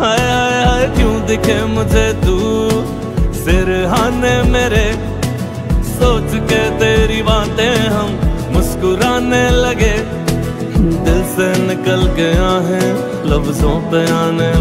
हाय हाय हाय, क्यों दिखे मुझे तू? सिरहाने मेरे, सोच के तेरी बातें हम मुस्कुराने लगे। दिल से निकल गया है, लफ्जों पे आने